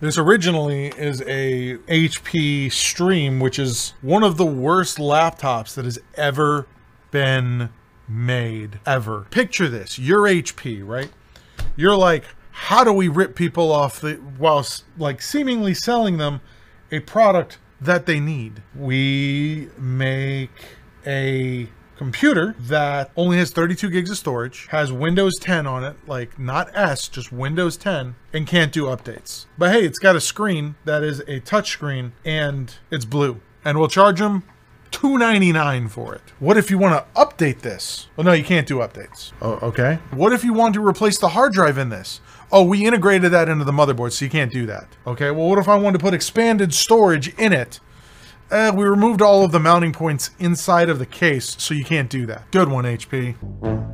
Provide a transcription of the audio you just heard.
This originally is a HP Stream, which is one of the worst laptops that has ever been made. Ever. Picture this. You're HP, right? You're like, how do we rip people off the whilst like seemingly selling them a product that they need? We make a computer that only has 32 gigs of storage, has Windows 10 on it, like not S, just Windows 10, and can't do updates. But hey, it's got a screen that is a touch screen and it's blue. And we'll charge them 299 for it. What if you want to update this? Well, no, you can't do updates. Oh, okay. What if you want to replace the hard drive in this? Oh, we integrated that into the motherboard, so you can't do that. Okay, well, what if I want to put expanded storage in it? Uh, we removed all of the mounting points inside of the case, so you can't do that. Good one, HP.